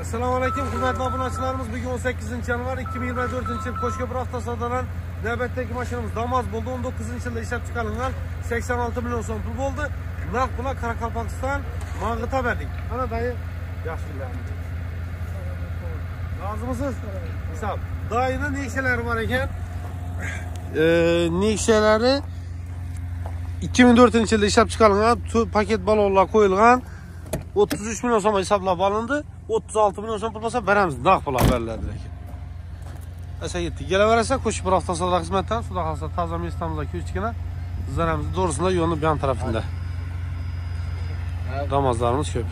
Assalomu alaykum hurmatli obunachilarimiz. Bugun 18 yanvar 2024 yil Qo'shko'pir avtosadodan navbatdagi mashinamiz Damas bo'ldi. 19 yilda ishlab chiqarilgan 86 million so'm pul bo'ldi. Naq bilan Qoraqalpog'iston Mang'ita berdik. Ana dayi yaxshilar. Rozimisiz? Hisob. Dayini nekshalari bor ekan. Ee, nekshalari 2004 yilda ishlab chiqarilgan paket balonlar qo'yilgan 33 million so'm hisoblab olindi 36 million so'm pul bo'lsa beramiz naq pul beriladi lekin asa yetti kelaverasa qo'shib bir avtosavdo xizmatdan xudo xohlasa toza mestamizda ko'chgina bizlarimiz to'g'risida yo'lni bu yon tarafında. Damazlarimiz ko'p